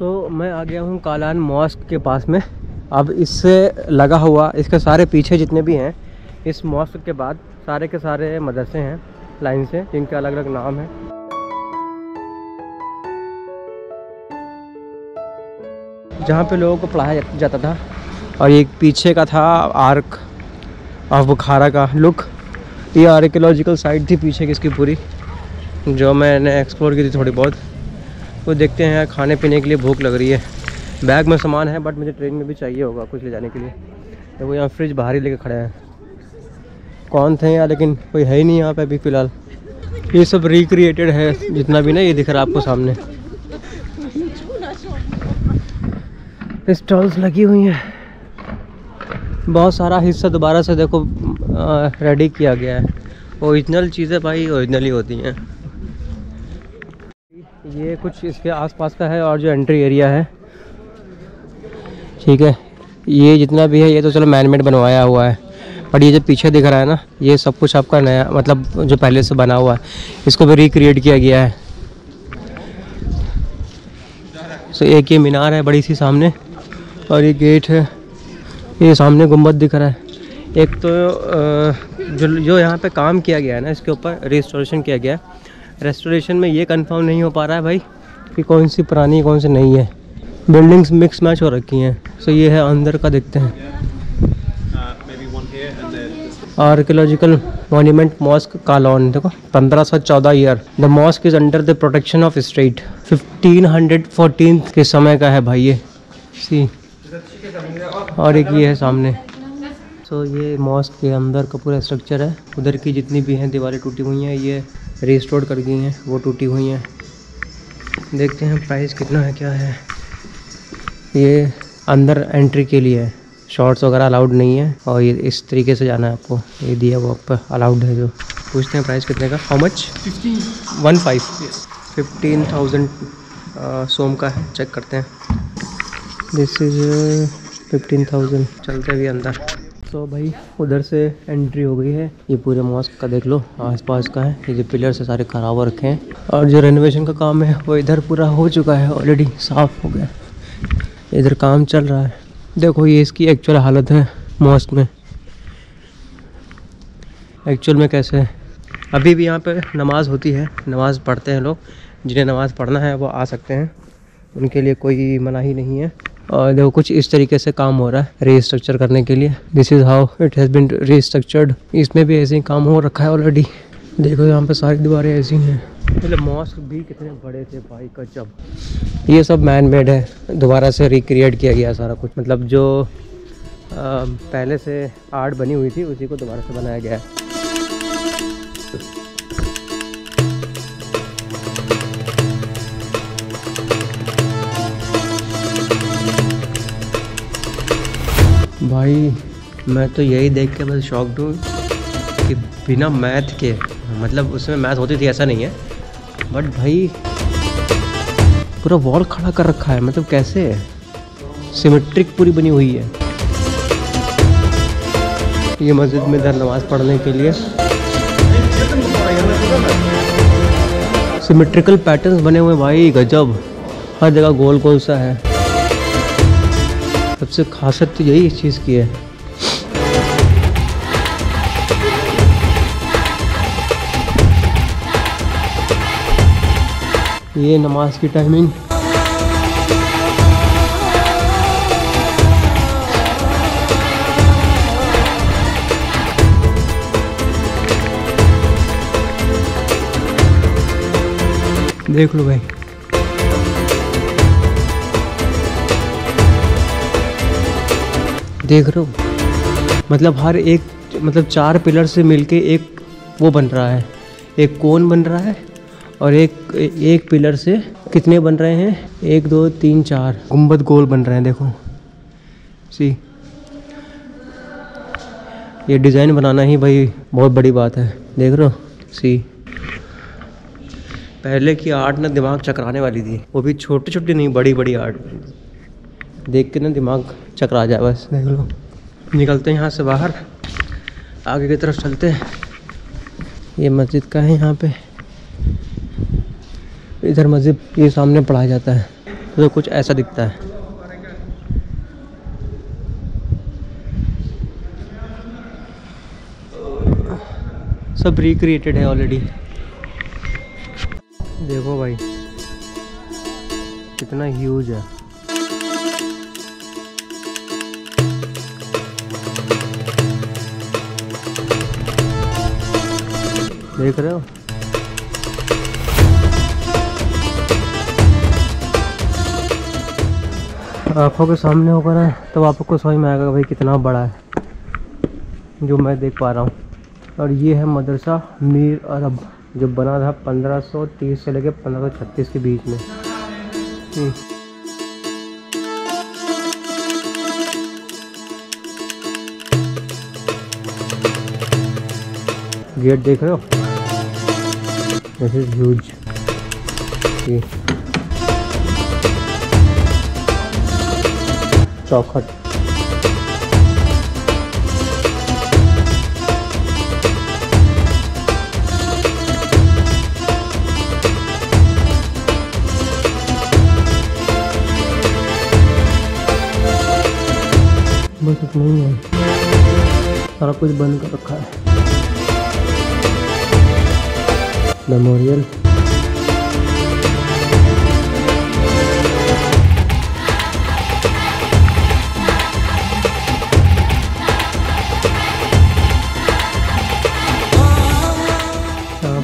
सो so, मैं आ गया हूँ कालान मॉस्क के पास में। अब इससे लगा हुआ इसके सारे पीछे जितने भी हैं इस मॉस्क के बाद सारे के सारे मदरसे हैं लाइन से जिनके अलग अलग नाम हैं। जहाँ पे लोगों को पढ़ाया जाता था और एक पीछे का था आर्क ऑफ़ बुखारा का लुक। ये आर्कियोलॉजिकल साइट थी पीछे की इसकी पूरी जो मैंने एक्सप्लोर की थी थोड़ी बहुत। तो देखते हैं खाने पीने के लिए भूख लग रही है। बैग में सामान है बट मुझे ट्रेन में भी चाहिए होगा कुछ ले जाने के लिए। तो वो यहाँ फ्रिज बाहर ही लेके खड़े हैं। कौन थे यार, लेकिन कोई है ही नहीं यहाँ पे अभी फ़िलहाल। ये सब रिक्रिएटेड है, जितना भी ना ये दिख रहा है आपको सामने। स्टॉल्स लगी हुई हैं। बहुत सारा हिस्सा दोबारा से देखो रेडी किया गया है। ओरिजिनल चीज़ें भाई ओरिजिनल ही होती हैं। ये कुछ इसके आसपास का है और जो एंट्री एरिया है। ठीक है। ये जितना भी है, ये तो चलो मैनमेड बनवाया हुआ है। बट ये जो पीछे दिख रहा है ना, ये सब कुछ आपका नया मतलब जो पहले से बना हुआ है, इसको भी रिक्रिएट किया गया है। सो एक ये मीनार है बड़ी सी सामने, और ये गेट है। ये सामने गुंबद दिख रहा है। एक तो जो जो यहाँ पे काम किया गया है ना, इसके ऊपर रिस्टोरेशन किया गया है। रेस्टोरेशन में ये कंफर्म नहीं हो पा रहा है भाई कि कौन सी पुरानी कौन सी नहीं है। बिल्डिंग्स मिक्स मैच हो रखी हैं। सो ये है अंदर का देखते हैं। आर्कियोलॉजिकल मॉन्यूमेंट मॉस्क कालॉन देखो 1514 year the mosque is under the protection of state 1514 के समय का है भाई ये। सी और एक ये है सामने। सो so, ये मॉस्क के अंदर का पूरा स्ट्रक्चर है। उधर की जितनी भी हैं दीवारें टूटी हुई हैं ये रिस्टोर कर गई हैं वो टूटी हुई हैं। देखते हैं प्राइस कितना है क्या है। ये अंदर एंट्री के लिए है। शॉर्ट्स वगैरह अलाउड नहीं है और ये इस तरीके से जाना है आपको। ये दिया वो आप अलाउड है जो। पूछते हैं प्राइस कितने का। How much one five fifteen thousand som का है चेक करते हैं। दिस इज़ फिफ्टीन थाउज़ेंड चलते भी अंदर। तो भाई, उधर से एंट्री हो गई है। ये पूरे मॉस्क का देख लो, आसपास का है। ये जो पिलर से सारे खराब हो रखे हैं। और जो रेनोवेशन का काम है, वो इधर पूरा हो चुका है ऑलरेडी साफ़ हो गया। इधर काम चल रहा है। देखो, ये इसकी एक्चुअल हालत है मॉस्क में। एक्चुअल में कैसे है? अभी भी यहाँ पर नमाज़ होती है। नमाज़ पढ़ते हैं लोग। जिन्हें नमाज़ पढ़ना है, वो आ सकते हैं। उनके लिए कोई मनाही नहीं है। और देखो कुछ इस तरीके से काम हो रहा है रीस्ट्रक्चर करने के लिए। This is how it has been restructured इसमें भी ऐसे ही काम हो रखा है ऑलरेडी देखो यहाँ पे सारी दीवारें ऐसी हैं। पहले मॉस्क भी कितने बड़े थे भाई का जब ये सब मैन मेड है। दोबारा से रिक्रिएट किया गया सारा कुछ। मतलब जो आ, पहले से आर्ट बनी हुई थी उसी को दोबारा से बनाया गया है। भाई, मैं तो यही देख के बस शॉक्ड हूँ कि बिना मैथ के मतलब उसमें मैथ होती थी, ऐसा नहीं है। बट भाई, पूरा वॉल खड़ा कर रखा है मतलब कैसे? सिमेट्रिक पूरी बनी हुई है। ये मस्जिद में इधर नमाज़ पढ़ने के लिए। सिमेट्रिकल पैटर्न्स बने हुए भाई, गजब। हर जगह गोल गोल सा है। सबसे खासियत तो यही इस चीज़ की है। ये नमाज़ की टाइमिंग देख लो भाई। देख रहे हो? मतलब हर एक मतलब चार पिलर से मिलके एक वो बन रहा है, एक कोन बन रहा है और एक एक पिलर से कितने बन रहे हैं? एक, दो, तीन, चार। गुंबद गोल बन रहे हैं, देखो। सी। ये डिज़ाइन बनाना ही भाई बहुत बड़ी बात है, देख रहे हो? सी। पहले की आर्ट ना दिमाग चकराने वाली थी, वो भी छोटी छोटी नहीं बड़ी बड़ी आर्ट। देख के ना दिमाग चकरा जाए बस। देख लो। निकलते हैं यहाँ से बाहर। आगे की तरफ़ चलते हैं। ये मस्जिद का है यहाँ पे। इधर मस्जिद ये सामने पढ़ाया जाता है। तो कुछ ऐसा दिखता है। सब रिक्रिएटेड है ऑलरेडी देखो भाई कितना ह्यूज है। देख रहे हो? आँखों के सामने होकर है तो आपको समझ में आएगा भाई कितना बड़ा है, जो मैं देख पा रहा हूँ। और ये है मदरसा मीर अरब, जो बना था 1530 से लेकर 1536 के बीच में। हम्म। गेट देख रहे हो? दिस इज़ ह्यूज चौखट बस इतना ही है। सारा कुछ बंद कर रखा है। मेमोरियल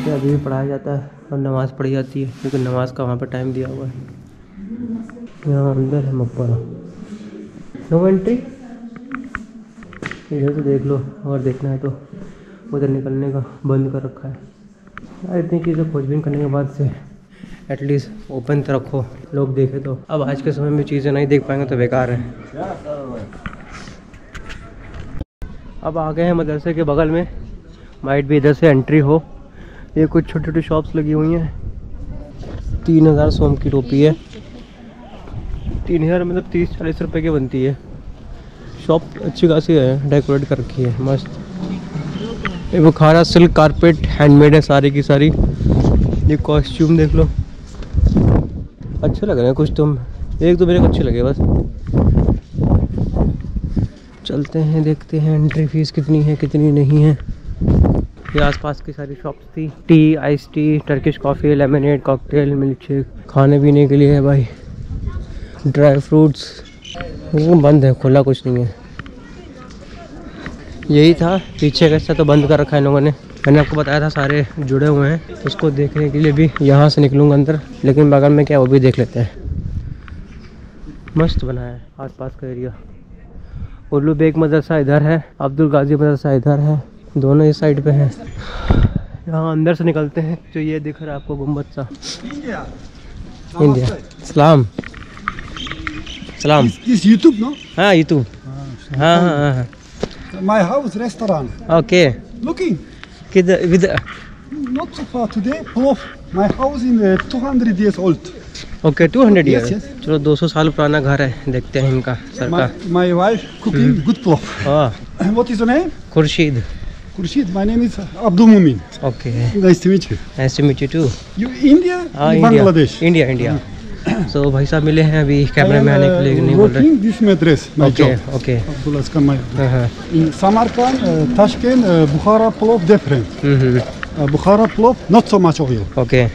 अभी भी पढ़ाया जाता है और नमाज़ पढ़ी जाती है, क्योंकि नमाज़ का वहाँ पे टाइम दिया हुआ है। यहाँ अंदर है मकबरा। नो एंट्री इधर से देख लो, और देखना है तो उधर निकलने का, बंद कर रखा है। यार इतनी चीज़ें खोजबीन करने के बाद से एटलीस्ट ओपन तो रखो, लोग देखे तो। अब आज के समय में चीज़ें नहीं देख पाएँगे तो बेकार है। अब आ गए हैं मदरसे के बगल में। माइट भी इधर से एंट्री हो। ये कुछ छोटी छोटी शॉप्स लगी हुई हैं। तीन हज़ार सोम की टोपी है। तीन हज़ार मतलब तीस चालीस रुपए की बनती है। शॉप अच्छी खासी है डेकोरेट कर रखी है, मस्त। ये बुखारा सिल्क कारपेट हैंडमेड है सारी की सारी। ये कॉस्ट्यूम देख लो। अच्छे लग रहे हैं कुछ तुम। एक तो मेरे को अच्छे लगे बस। चलते हैं, देखते हैं एंट्री फ़ीस कितनी है, कितनी नहीं है। ये आसपास की सारी शॉप्स थी। Tea ice tea Turkish coffee lemonade cocktail milk shake खाने पीने के लिए है भाई। ड्राई फ्रूट्स बंद है, खुला कुछ नहीं है। यही था। पीछे का हिस्सा तो बंद कर रखा है इन लोगों ने। मैंने आपको बताया था सारे जुड़े हुए हैं। उसको देखने के लिए भी यहाँ से निकलूँगा अंदर। लेकिन बगल में क्या वो भी देख लेते हैं। मस्त बनाया है आस पास का एरिया। उल्लू बेग मदरसा इधर है अब्दुल गाजी मदरसा इधर है। दोनों इस साइड पे हैं। यहाँ अंदर से निकलते हैं जो ये दिख रहा है आपको गुंबद सा। इंडिया। सलाम। सलाम। no? हाँ यूट्यूब हाँ हाँ हाँ हाँ। My house restaurant. Okay Looking, किधर with not so far today. Plof. My house in uh, 200 years old. Okay two hundred year. चलो 200 साल पुराना घर है देखते हैं इनका सर का my wife cooking good plof. हाँ What is your name? Khurshid. My name is Abdul Mumin. Okay Nice to meet you. Nice to meet you too You India? हाँ in India Bangladesh. India India so so, भाई साहब मिले हैं अभी कैमरे में आने के लिए uh, नहीं बोल रहे working this madrasa, my okay job. Okay Abdul Askan, my हाँ हाँ In Samarkand, uh, Tashkent, uh, Bukhara plof different. Hmm Uh, Bukhara plof, not so much oil. Okay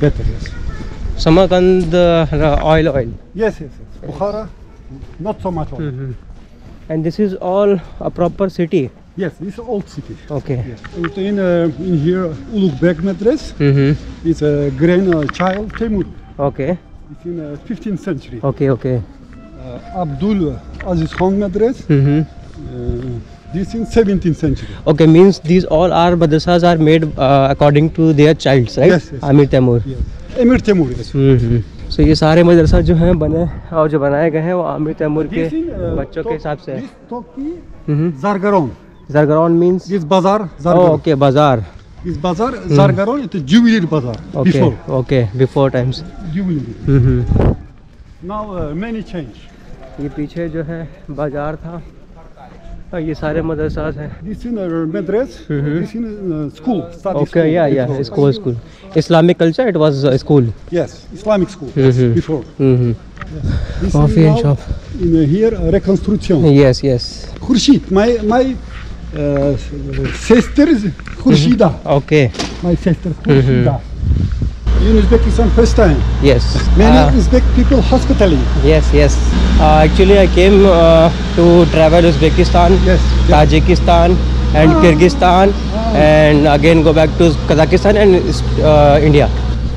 Better, yes. Samarkand oil oil Yes, yes, yes. Bukhara, not so much oil. And this is all a proper city Yes, this is old city. Okay Yes. And in, uh, in here, Ulugh Madras hmm is a grand uh, child, Temur. Okay It's in uh, 15th century. Okay okay Uh, Abdul Aziz Khan Madras, hmm uh, this in 17th century. Okay, means these all our madrasas are made uh, according to their childs, right? Yes, yes. Amir Taimur. Yes. Emir Temur, yes. Hmm so ये सारे मदरसा जो हैं बने और जो बनाए गए हैं वो आमिर तैमूर के in, uh, बच्चों के हिसाब से है hmm means This bazaar, oh okay बाज़ार इस बाज़ार Zargaron it is jeweller bazaar before okay before times jewellery now many change ये पीछे जो है बाज़ार था और ये सारे मदरसास हैं। This is mothers this is school okay yeah yeah school school Islamic culture it was school yes Islamic school before coffee and shop in here reconstruction yes yes Khurshid my my uh, sister is Khurshida. Okay. My sister Khurshida. In Uzbekistan, first time. Yes. Many Uh, Uzbek people hospitality. yes, yes. Uh, actually, I came uh, to travel Uzbekistan, Yes. yeah. Tajikistan, and Kyrgyzstan, and again go back to Kazakhstan and uh, India.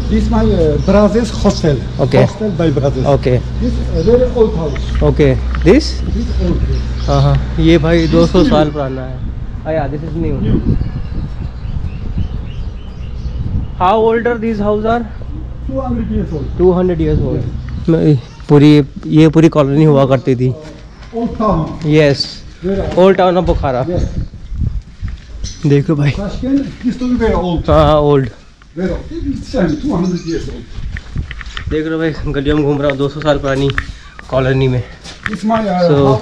This my uh, brother's hostel. Okay. Hostel by brothers. Okay. This uh, very old house. Okay. This? This old. हाँ हाँ ये भाई 200 साल पुराना है आया this is new how old are this house are 200 years old. 200 years years old पूरी ये पूरी कॉलोनी हुआ करती थी Old town. Yes old. Old town of Bukhara Yes. देखो भाई Tashkent, this is very old. हाँ हाँ old Very old. It's same, 200 years old. देख रहे हो भाई गलियों में घूम रहा हूँ 200 साल पुरानी कॉलोनी में सो So-.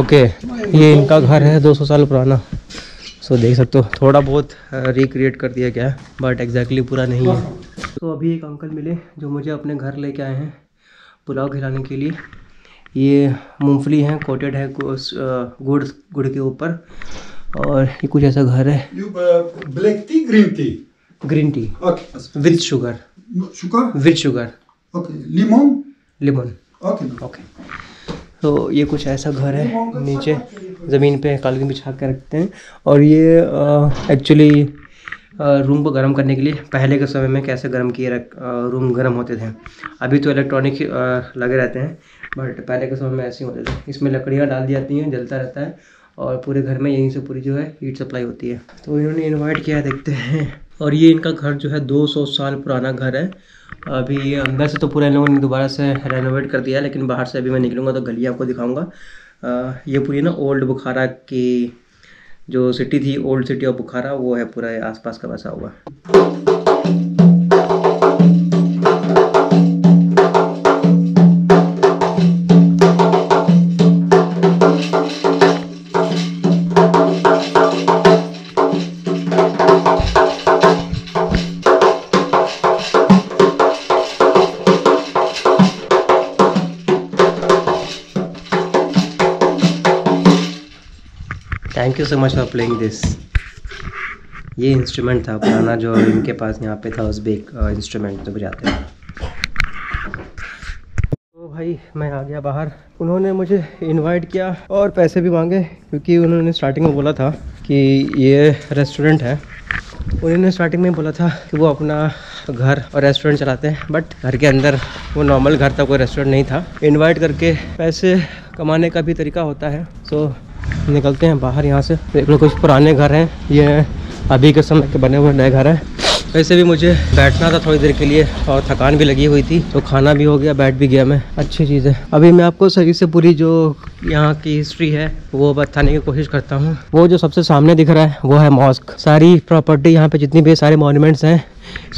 ओके ये इनका घर है 200 साल पुराना सो देख सकते हो थोड़ा बहुत रिक्रिएट कर दिया गया है बट एग्जैक्टली पूरा नहीं है तो अभी एक अंकल मिले जो मुझे अपने घर लेके आए हैं पुलाव खिलाने के लिए ये मूंगफली है कोटेड है गुड़ गुड़ के ऊपर और ये कुछ ऐसा घर है। Uh, black tea, green green tea okay with sugar sugar with sugar Okay. Lemon? Lemon Okay. Okay तो ये कुछ ऐसा घर है नीचे ज़मीन पे कालीन बिछा के रखते हैं। और ये एक्चुअली रूम को गर्म करने के लिए पहले के समय में कैसे गर्म किए रख रूम गर्म होते थे। अभी तो इलेक्ट्रॉनिक लगे रहते हैं बट पहले के समय में ऐसे ही होते थे। इसमें लकड़ियाँ डाल दी जाती हैं जलता रहता है। और पूरे घर में यहीं से पूरी जो है हीट सप्लाई होती है। तो इन्होंने इन्वाइट किया देखते हैं। और ये इनका घर जो है 200 साल पुराना घर है। अभी अंदर से तो पूरा इन लोगों ने दोबारा से रेनोवेट कर दिया लेकिन बाहर से अभी मैं निकलूँगा तो गली आपको दिखाऊँगा। ये पूरी ना ओल्ड बुखारा की जो सिटी थी ओल्ड सिटी ऑफ़ बुखारा, वो है पूरा आसपास का बसा हुआ। You so much for playing this ये इंस्ट्रूमेंट था, पुराना जो इनके पास यहाँ पे था, उज़्बेक इंस्ट्रूमेंट तो बजाते हैं तो भाई, मैं आ गया बाहर। उन्होंने मुझे इनवाइट किया और पैसे भी मांगे, क्योंकि उन्होंने स्टार्टिंग में बोला था कि ये रेस्टोरेंट है। उन्होंने स्टार्टिंग में बोला था कि वो अपना घर और रेस्टोरेंट चलाते हैं बट घर के अंदर वो नॉर्मल घर था, कोई रेस्टोरेंट नहीं था। इनवाइट करके पैसे कमाने का भी तरीका होता है। सो निकलते हैं बाहर यहाँ से। देख लो, कुछ पुराने घर हैं। ये अभी के समय के बने हुए नए घर हैं। वैसे भी मुझे बैठना था थोड़ी देर के लिए और थकान भी लगी हुई थी तो खाना भी हो गया, बैठ भी गया मैं। अच्छी चीज़ है। अभी मैं आपको सही से पूरी जो यहाँ की हिस्ट्री है, वो बताने की कोशिश करता हूँ। वो जो सबसे सामने दिख रहा है, वो है मॉस्क सारी प्रॉपर्टी यहाँ पे जितनी भी सारे मॉन्यूमेंट्स हैं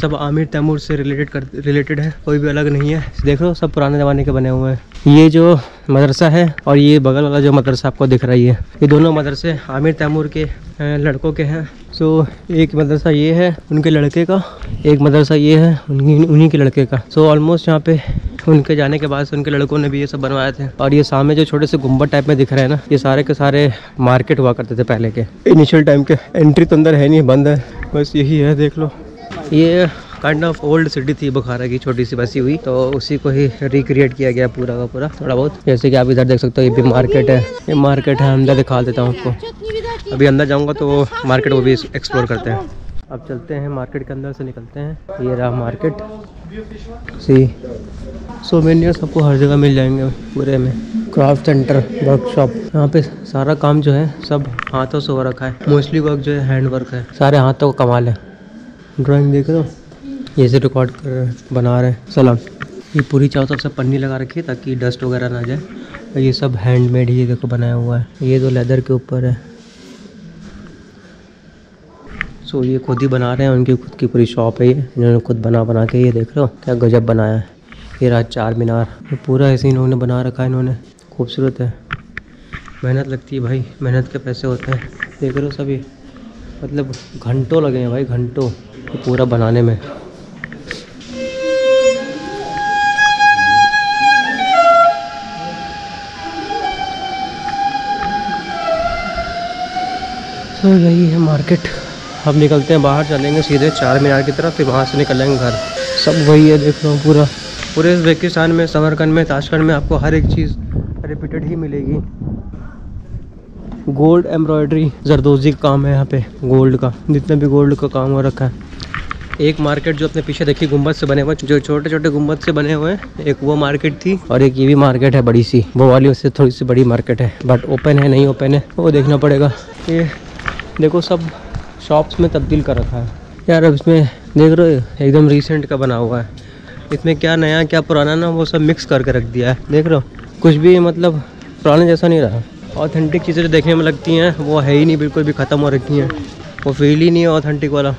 सब आमिर तैमूर से रिलेटेड कर रिलेटेड है, कोई भी अलग नहीं है। देख, सब पुराने ज़माने के बने हुए हैं। ये जो मदरसा है और ये बगल वाला जो मदरसा आपको दिख रही है, ये दोनों मदरसे आमिर तैमूर के लड़कों के हैं। सो एक मदरसा ये है उनके लड़के का, एक मदरसा ये है उन्हीं उन्हीं के लड़के का। सो ऑलमोस्ट यहाँ पे उनके जाने के बाद से उनके लड़कों ने भी ये सब बनवाए थे। और ये सामने जो छोटे से गुंबद टाइप में दिख रहे हैं ना, ये सारे के सारे मार्केट हुआ करते थे पहले के। इनिशियल टाइम के एंट्री तो अंदर है नहीं, बंद है। बस यही है, देख लो। ये काइंड ऑफ़ ओल्ड सिटी थी बुखारा की, छोटी सी बसी हुई। तो उसी को ही रिक्रिएट किया गया पूरा का पूरा, थोड़ा बहुत। जैसे कि आप इधर देख सकते हो, ये भी मार्केट है। ये मार्केट है, अंदर दिखा देता हूँ आपको। अभी अंदर जाऊँगा तो मार्केट वो भी एक्सप्लोर करते हैं। अब चलते हैं मार्केट के अंदर से निकलते हैं। ये रहा मार्केट सी सोवेनियर्स आपको हर जगह मिल जाएँगे पूरे में। क्राफ्ट सेंटर वर्कशॉप यहाँ पे सारा काम जो है, सब हाथों से हो रखा है। मोस्टली वर्क जो है हैंड वर्क है। सारे हाथों का कमाल है। ड्राइंग देख रहे हो? ये से रिकॉर्ड कर रहे हैं बना रहे हैं। सलाम ये पूरी चारों तरफ़ से पन्नी लगा रखी है ताकि डस्ट वगैरह ना जाए। और ये सब हैंडमेड ही देखो बनाया हुआ है। ये तो लेदर के ऊपर है। सो ये खुद ही बना रहे हैं, उनकी खुद की पूरी शॉप है ये। इन्होंने खुद बना बना के ये देख रहे हो, क्या गजब बनाया है। ये रहा चार मीनार। पूरा ऐसे इन्होंने बना रखा है इन्होंने। खूबसूरत है। मेहनत लगती है भाई, मेहनत के पैसे होते हैं। देख रहे हो सभी? मतलब घंटों लगे हैं भाई, घंटों। तो पूरा बनाने में। तो यही है मार्केट। अब निकलते हैं बाहर, चलेंगे सीधे चार मीनार की तरफ़, फिर वहाँ से निकलेंगे घर। सब वही है, देख लो पूरा। पूरे उज्बेकिस्तान में, समरकंद में, ताशकंद में आपको हर एक चीज़ रिपीटेड ही मिलेगी। गोल्ड एम्ब्रॉयडरी जरदोजी का काम है यहाँ पे गोल्ड का। जितने भी गोल्ड का काम हो रखा है। एक मार्केट जो अपने पीछे देखी गुंबद से बने हुए जो छोटे छोटे गुंबद से बने हुए हैं। एक वो मार्केट थी और एक ये भी मार्केट है बड़ी सी। वो वाली उससे थोड़ी सी बड़ी मार्केट है। बट ओपन है, नहीं ओपन है, वो देखना पड़ेगा। ये देखो सब शॉप्स में तब्दील कर रखा है। यार अब इसमें देख रहे हो, एकदम रिसेंट का बना हुआ है। इसमें क्या नया, क्या पुराना ना, वो सब मिक्स करके रख दिया है। देख रहे हो, कुछ भी मतलब पुराने जैसा नहीं रहा। ऑथेंटिक चीज़ें जो देखने में लगती हैं, वो है ही नहीं, बिल्कुल भी ख़त्म हो रखी हैं। वो फील ही नहीं है ऑथेंटिक वाला।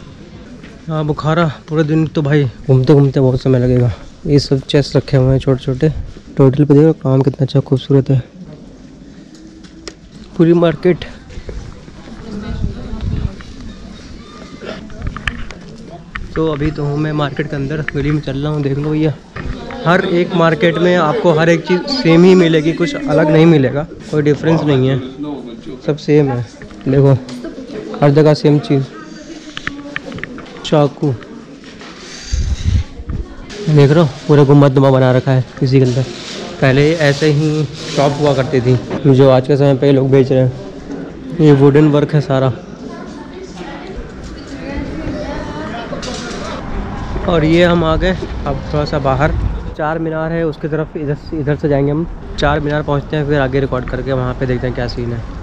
हाँ बुखारा पूरे दिन तो भाई घूमते घूमते बहुत समय लगेगा। ये सब चेस्ट रखे हुए हैं छोटे छोटे टोटल पे देखो, काम कितना अच्छा खूबसूरत है। पूरी मार्केट तो अभी तो हूँ मैं मार्केट के अंदर, गली में चल रहा हूँ, देख लो भैया। हर एक मार्केट में आपको हर एक चीज़ सेम ही मिलेगी, कुछ अलग नहीं मिलेगा, कोई डिफरेंस नहीं है। सब सेम है, देखो, हर जगह सेम चीज़। चाकू देख रहे हो, पूरा गुंबद नुमा बना रखा है किसी के अंदर। पहले ऐसे ही शॉप हुआ करती थी, जो आज के समय पे लोग बेच रहे हैं। ये वुडन वर्क है सारा। और ये हम आ गए अब थोड़ा सा बाहर। चार मीनार है, उसकी तरफ़ इधर इधर से जाएँगे हम। चार मीनार पहुँचते हैं, फिर आगे रिकॉर्ड करके वहाँ पे देखते हैं क्या सीन है।